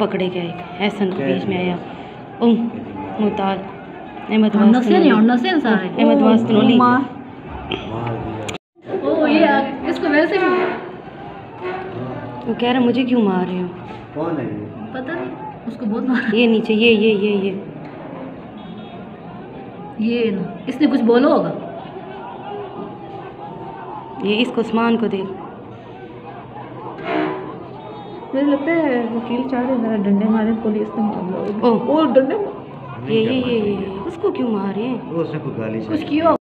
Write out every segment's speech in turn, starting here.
پکڑے گیا ایک احسن کو بیچ میں آیا او مطال احمد احمد واسطنولی او یہ اس کو ویسے وہ کہہ رہا مجھے کیوں مار رہے ہو پتہ نہیں اس کو بہت مار یہ نیچے یہ یہ یہ یہ یہ نا اس نے کچھ بولا ہوگا؟ یہ اس کو عثمان کو دے۔ مجھے لگتا ہے وکیل چاہ رہے ذرا ڈنڈے مارے پولیس نے معاملہ او وہ ڈنڈے یہ یہ یہ یہ اس کو کیوں مار رہے ہیں اس نے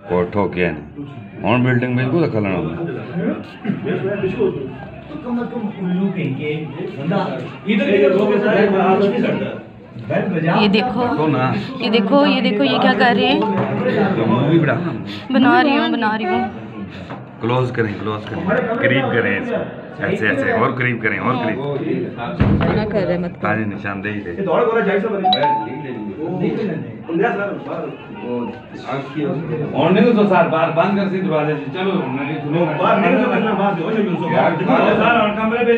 کوئی گالی کچھ کیا ہوگا ਕੋਠੋ ਕੇ ਨੇ ਹੁਣ ਬਿਲਡਿੰਗ ਵਿੱਚ ਕੋ ਦਖਲ ਨਾ یہ دیکھو تو نا یہ دیکھو یہ دیکھو یہ کیا کر رہے ہیں تو مووی بڑا بنا رہی ہوں بنا رہی ہوں کلوز کریں کلوز کریں قریب کریں اس کو ایسے ایسے اور قریب کریں اور قریب کر مت تاجی نشاندہی دے اور نہیں تو سر بار بند کر سی دروازے سے چلو نہیں سنو یار سر اور کمرے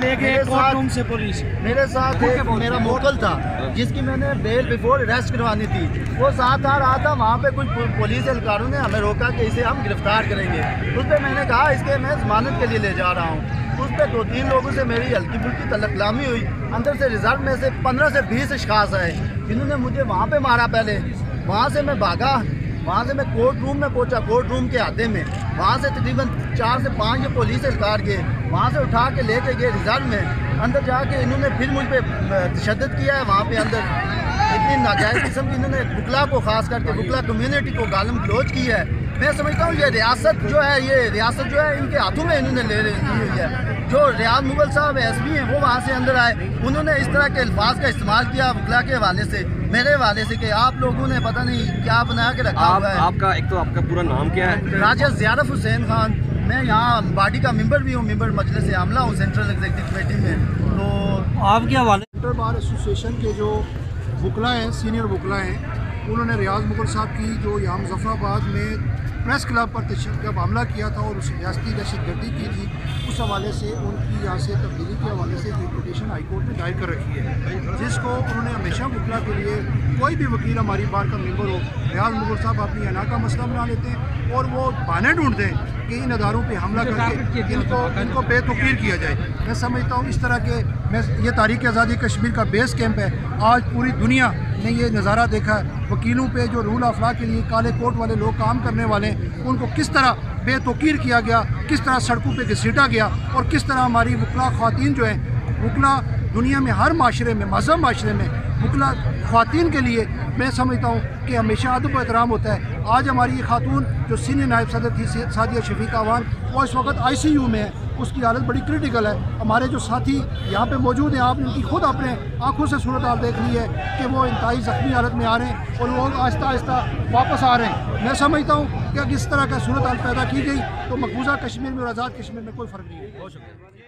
پہ جی آسی نہ میرے ساتھ ایک میرا موکل تھا جس کی میں نے بیل بیفور ریسٹ کروانی تھی۔ وہ ساتھ آ رہا تھا وہاں پہ کچھ پولیس اہلکاروں نے ہمیں روکا کہ اسے ہم گرفتار کریں گے۔ اس پہ میں نے کہا اس کے میں ضمانت کے لیے لے جا رہا ہوں۔ اس پہ دو تین لوگوں سے میری ہلکی پھلکی تلق کلامی ہوئی۔ اندر سے ریزرو میں سے پندرہ سے بیس اشخاص آئے۔ جنہوں نے مجھے وہاں پہ مارا پہلے۔ وہاں سے میں بھاگا۔ وہاں سے میں کورٹ روم میں پہنچا کورٹ روم کے آتے میں۔ وہاں سے تقریباً چار سے پانچ پولیس اہلکار گئے وہاں سے اٹھا کے لے کے گئے ریزرو میں۔ اندر جا کے انہوں نے پھر مجھ پہ تشدد کیا ہے۔ وہاں پہ اندر اتنی ناجائز قسم کی انہوں نے بکلا کو، خاص کر کے بکلا کمیونٹی کو گالم گلوچ کی ہے۔ میں سمجھتا ہوں یہ ریاست جو ہے، یہ ریاست جو ہے، ان کے ہاتھوں میں انہوں نے لے لی ہوئی ہے۔ جو ریاض مغل صاحب ایس بی ہیں وہ وہاں سے اندر آئے۔ انہوں نے اس طرح کے الفاظ کا استعمال کیا وکلا کے حوالے سے میرے حوالے سے کہ آپ لوگوں نے پتہ نہیں کیا بنا کے رکھا ہوا ہے۔ آپ کا ایک تو آپ کا پورا نام کیا ہے؟ راجہ زیارف حسین خان۔ میں یہاں پارٹی کا ممبر بھی ہوں ممبر مجلس عاملہ ہوں سینٹرل ایگزیکٹو کمیٹی میں۔ تو آپ کے حوالے سینٹر بار ایسوسیشن کے جو وکلا ہیں سینئر وکلا ہیں انہوں نے ریاض مغل صاحب کی جو یہاں مظفر آباد میں پریس کلب پر تشدد کا معاملہ کیا تھا اور اس ریاستی دہشت گردی کی تھی۔ حوالے سے ان کی یہاں سے تبدیلی کے حوالے سے ایک پٹیشن ہائی کورٹ میں دائر کر رکھی ہے، جس کو انہوں نے ہمیشہ وکلا کے لیے کوئی بھی وکیل ہماری بار کا ممبر ہو ریاض مغل صاحب اپنی انا کا مسئلہ بنا لیتے ہیں اور وہ بانے ڈھونڈتے ہیں کہ ان اداروں پہ حملہ کر کے ان کو ان کو بے تقریر کیا جائے۔ میں سمجھتا ہوں اس طرح کے میں یہ تاریخ آزادی کشمیر کا بیس کیمپ ہے۔ آج پوری دنیا نے یہ نظارہ دیکھا ہے۔ وکیلوں پہ جو رول آف لا کے لیے کالے کوٹ والے لوگ کام کرنے والے ہیں ان کو کس طرح بے توقیر کیا گیا کس طرح سڑکوں پہ گھسیٹا گیا اور کس طرح ہماری وکلا خواتین جو ہیں وکلا دنیا میں ہر معاشرے میں مذہب معاشرے میں وکلا خواتین کے لیے میں سمجھتا ہوں کہ ہمیشہ ادب و احترام ہوتا ہے۔ آج ہماری یہ خاتون جو سینئر نائب صدر تھی سعدیہ شفیق عوان، وہ اس وقت آئی سی یو میں ہے۔ اس کی حالت بڑی کریٹیکل ہے۔ ہمارے جو ساتھی یہاں پہ موجود ہیں، آپ نے ان کی خود اپنے آنکھوں سے صورتحال دیکھ لی ہے کہ وہ انتہائی زخمی حالت میں آ رہے ہیں اور لوگ آہستہ آہستہ واپس آ رہے ہیں۔ میں سمجھتا ہوں کہ اگر اس طرح کا صورتحال پیدا کی گئی تو مقبوضہ کشمیر میں اور آزاد کشمیر میں کوئی فرق نہیں ہے۔ بہت شکریہ۔